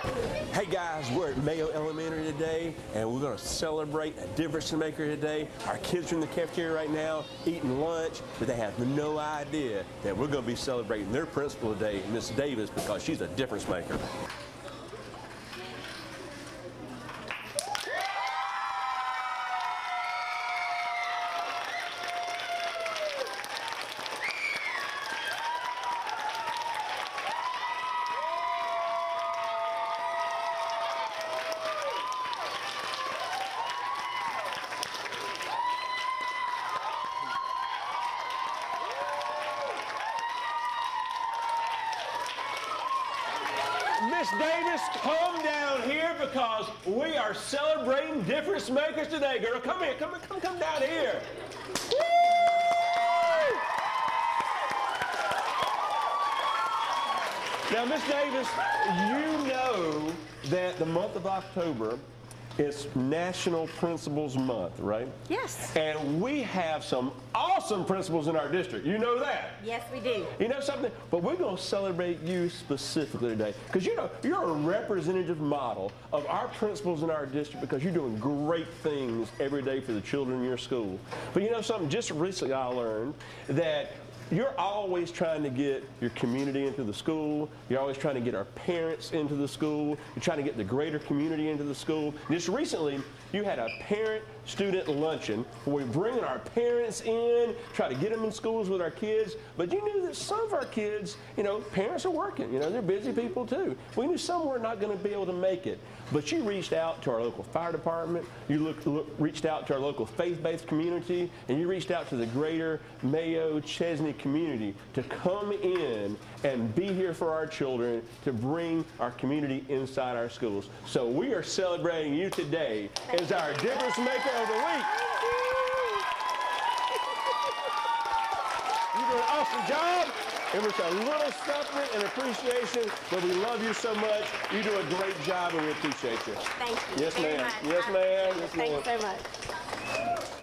Hey guys, we're at Mayo Elementary today, and we're going to celebrate a difference maker today. Our kids are in the cafeteria right now eating lunch, but they have no idea that we're going to be celebrating their principal today, Miss Davis, because she's a difference maker. Miss Davis, come down here because we are celebrating difference makers today, girl. Come here, come, come, come down here. Now, Miss Davis, you know that the month of October is National Principals Month, right? Yes. And we have some awesome principals in our district. You know that. Yes, we do. You know something? But we're going to celebrate you specifically today because you know you're a representative model of our principals in our district because you're doing great things every day for the children in your school. But you know something? Just recently I learned that you're always trying to get your community into the school. You're always trying to get our parents into the school. You're trying to get the greater community into the school. Just recently, you had a parent student luncheon where we're bringing our parents in, try to get them in schools with our kids. But you knew that some of our kids, you know, parents are working. You know, they're busy people too. We knew some were not going to be able to make it. But you reached out to our local fire department. You look, look, reached out to our local faith-based community, and you reached out to the greater Mayo Chesnee community to come in and be here for our children to bring our community inside our schools. So we are celebrating you today as our difference maker of the week. You did an awesome job. It was a little something and appreciation, but we love you so much. You do a great job, and we appreciate you. Thank you. Yes, ma'am. Yes, ma'am. Yes, Thank you so much.